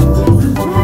Oh,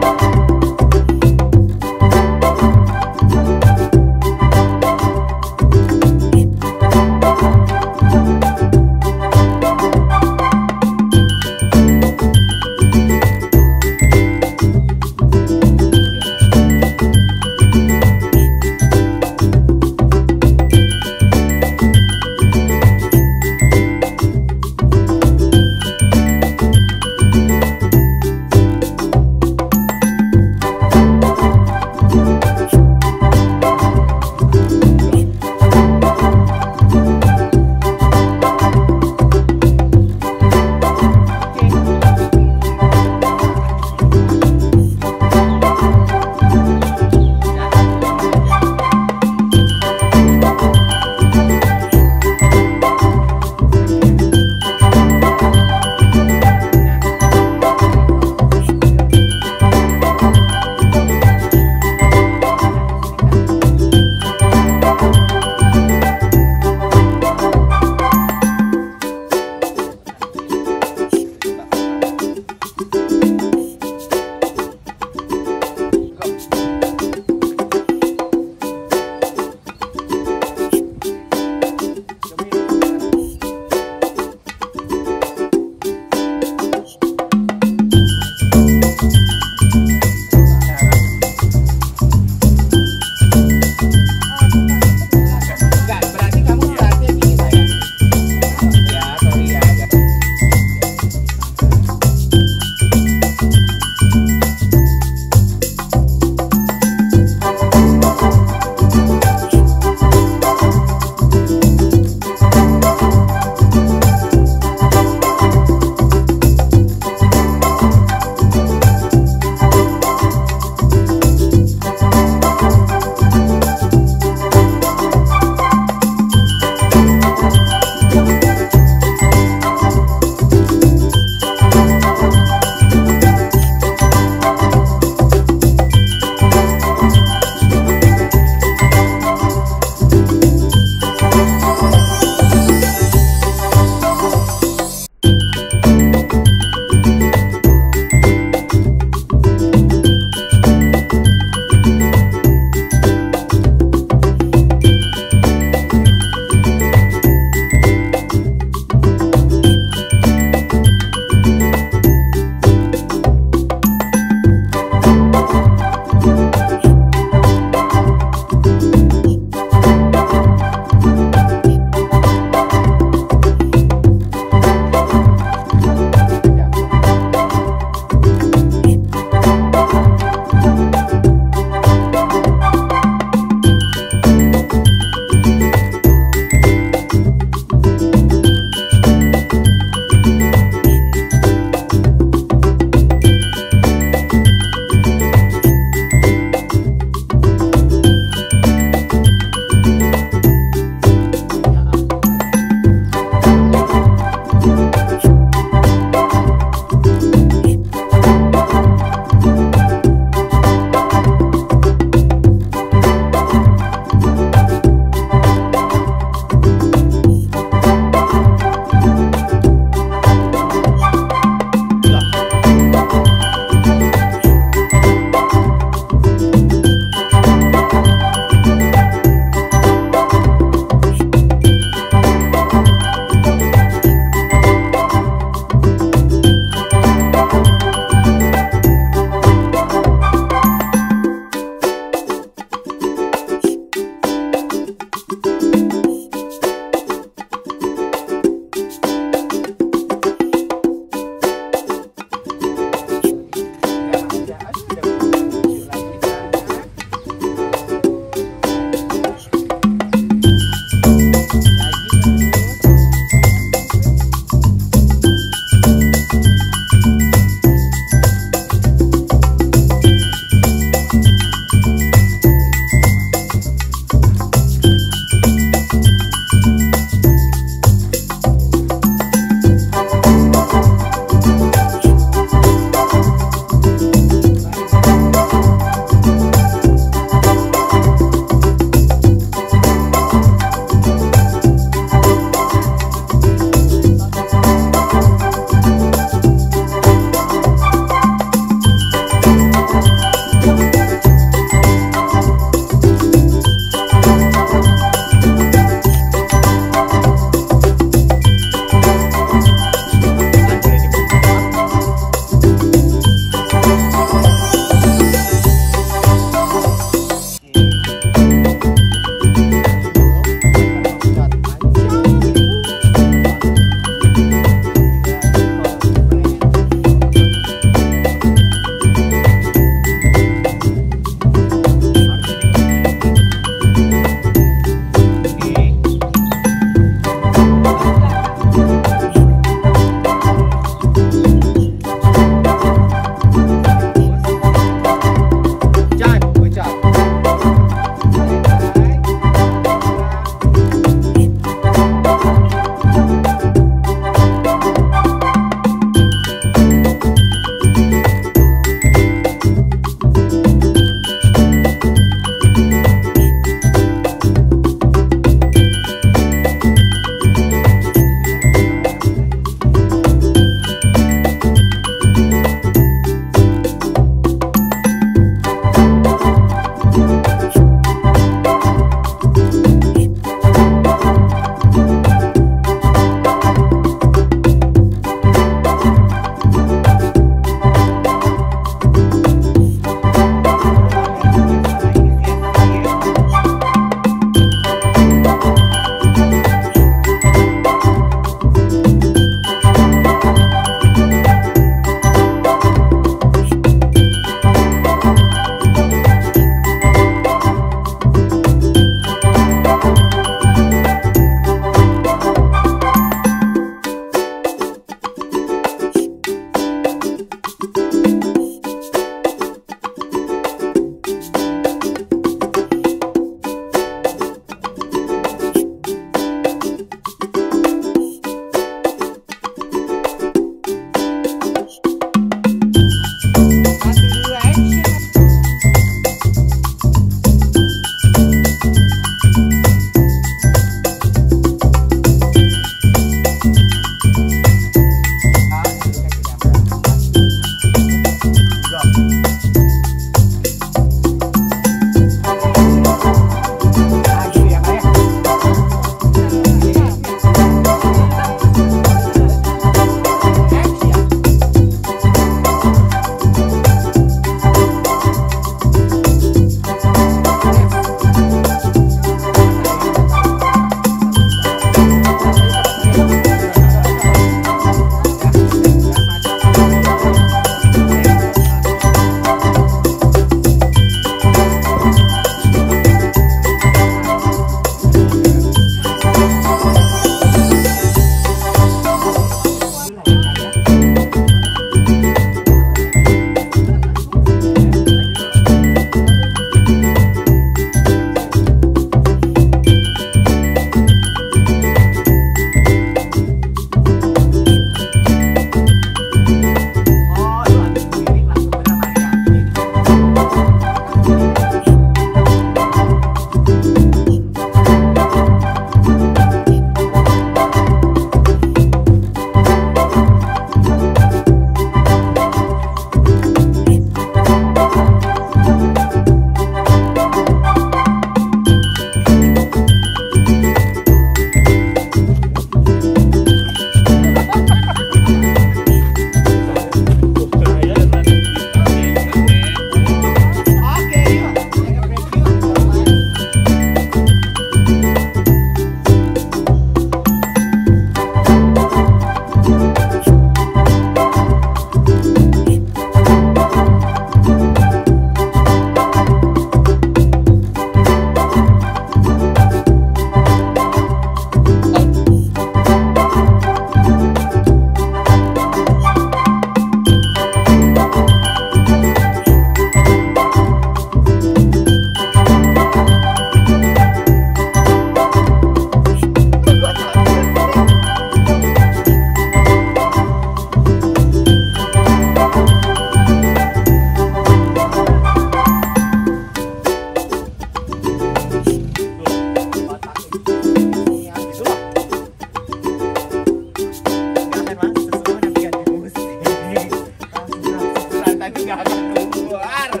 nggak ada keluar